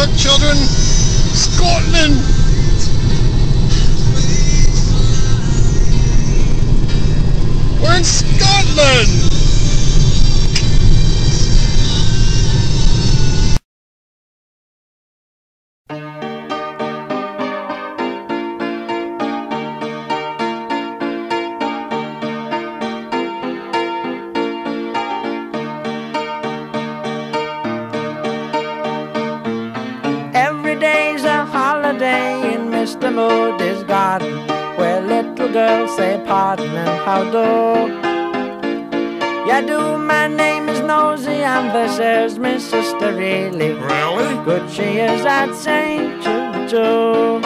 Look, children, Scotland. We're in Scotland. Holiday in Mr. Moody's garden, where little girls say pardon and how do. Yeah, do my name is Nosy, and this is my sister really. Really? Good she is at St. Jude.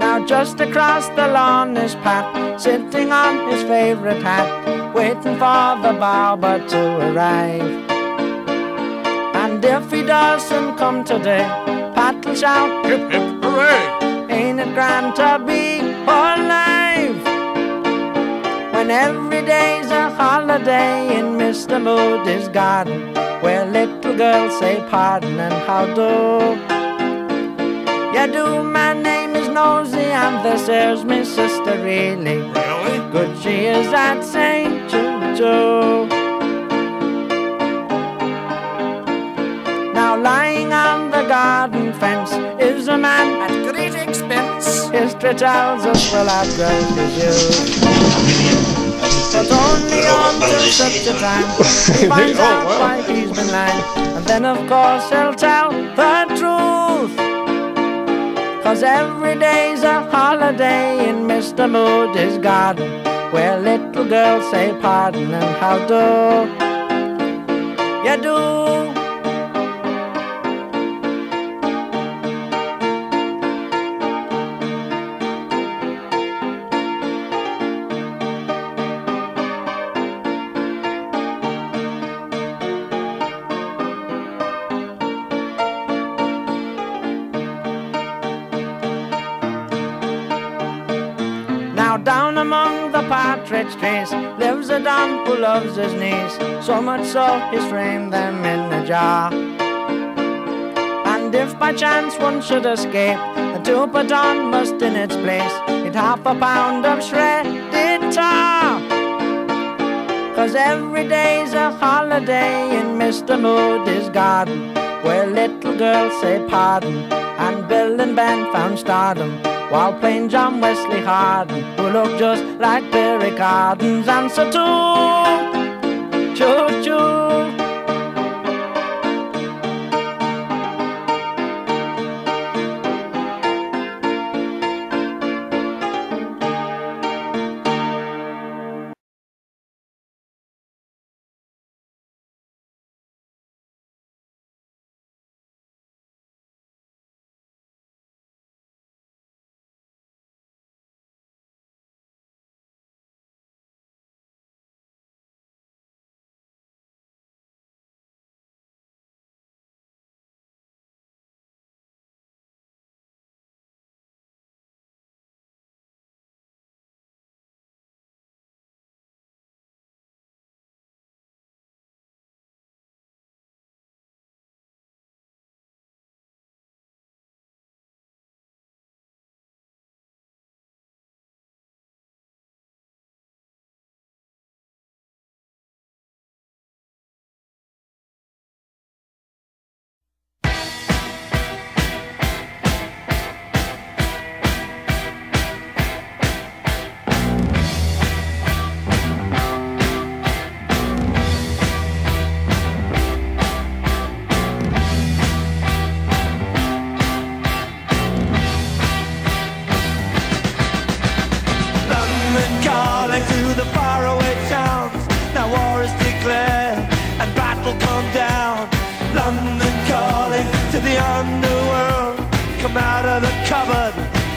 Now just across the lawn is Pat, sitting on his favorite hat, waiting for the barber to arrive. And if he doesn't come today, Pat'll shout, Hip hip hooray! Ain't it grand to be alive? When every day's a holiday in Mr. Moody's garden, where little girls say pardon and how do. Yeah, do my name is Nosy, and this is my sister really. Really? Good she is at St. Jude. Is a man at great expense. History tells us will outgrow his youth. But only until such a time he finds out why he's been lying. And then of course he'll tell the truth. Cause every day's a holiday in Mr. Moody's garden Where little girls say pardon and how do You do partridge trees lives a don who loves his knees, so much so he's framed them in a jar. And if by chance one should escape, the two put on must in its place eat half a pound of shredded tar. Cause every day's a holiday in Mr. Moody's garden, where little girls say pardon, and Bill and Ben found stardom. While playing John Wesley Harden, who looked just like Barry Carden's answer to Choo Choo.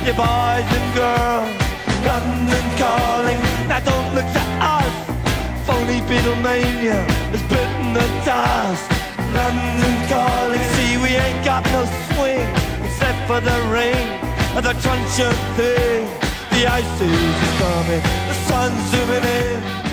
You boys and girls. London calling, now don't look to us. Phony Beatlemania has bitten the dust. London calling, see we ain't got no swing except for the rain and the truncheon thing. The ice is coming, the sun's zooming in.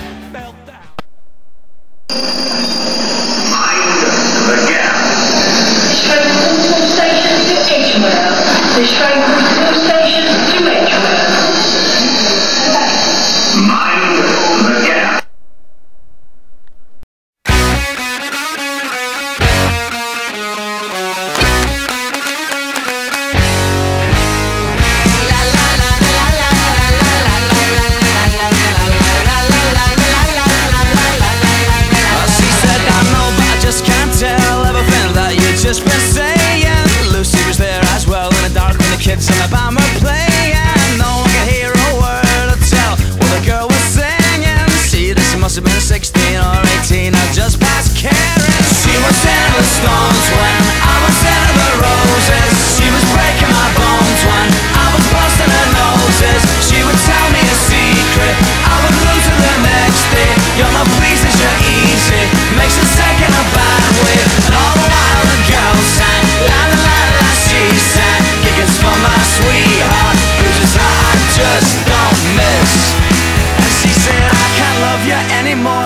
It's been 16 already.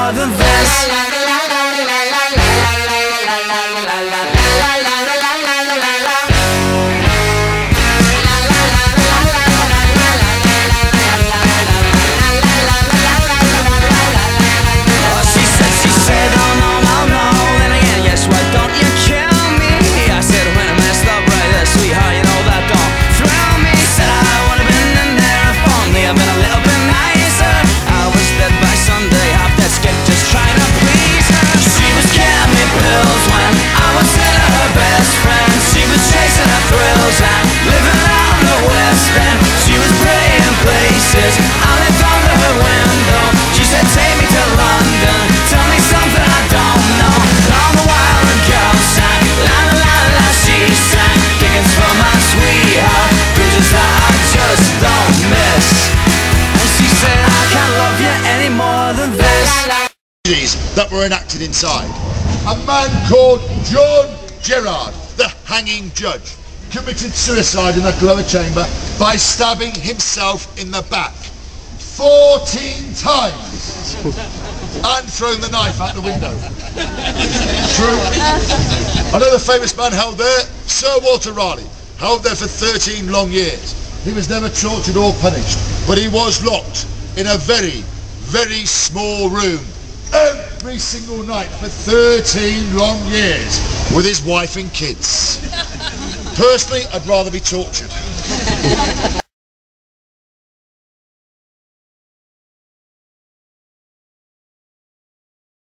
more than this policies that were enacted inside. A man called John Gerard, the hanging judge, committed suicide in the lower chamber by stabbing himself in the back 14 times and thrown the knife out the window. True. Another famous man held there, Sir Walter Raleigh, held there for 13 long years. He was never tortured or punished, but he was locked in a very, very small room every single night for 13 long years with his wife and kids. Personally, I'd rather be tortured.